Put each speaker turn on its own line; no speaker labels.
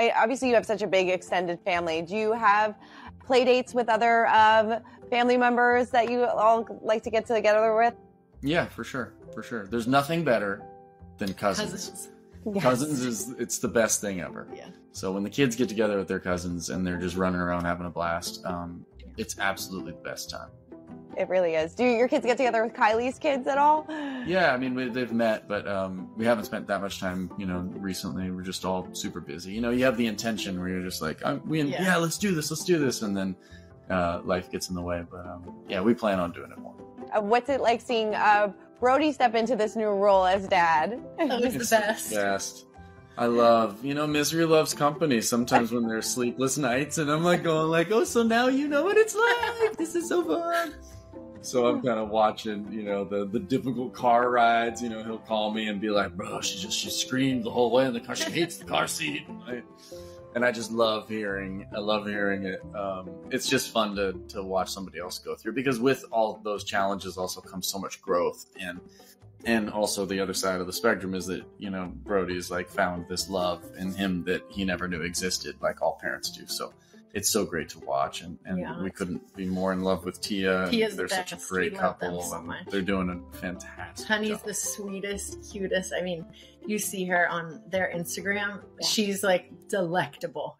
I, obviously you have such a big extended family. Do you have play dates with other um, family members that you all like to get together with?
Yeah, for sure, for sure. There's nothing better than cousins.
Cousins.
Yes.
Cousins is it's the best thing ever.
Yeah.
So when the kids get together with their cousins and they're just running around having a blast, um, it's absolutely the best time.
It really is. Do your kids get together with Kylie's kids at all?
Yeah, I mean we, they've met, but um, we haven't spent that much time. You know, recently we're just all super busy. You know, you have the intention where you're just like, oh, we yeah.
Yeah.
let's do this, let's do this, and then uh, life gets in the way. But um, yeah, we plan on doing it more.
Uh, what's it like seeing uh, Brody step into this new role as dad?
Always the best.
best. I love, you know, misery loves company. Sometimes when there's sleepless nights, and I'm like going like, oh, so now you know what it's like. This is so fun. So I'm kind of watching, you know, the the difficult car rides. You know, he'll call me and be like, bro, she just she screamed the whole way in the car. She hates the car seat. And I, and I just love hearing, I love hearing it. Um, it's just fun to to watch somebody else go through because with all those challenges also comes so much growth and and also the other side of the spectrum is that you know Brody's like found this love in him that he never knew existed, like all parents do. So it's so great to watch, and, and
Yeah.
we couldn't be more in love with Tia.
Tia's
they're
the
such a great
We
couple,
so
they're doing a fantastic.
Honey's
job.
the sweetest, cutest. I mean, you see her on their Instagram.
Yeah.
She's like delectable.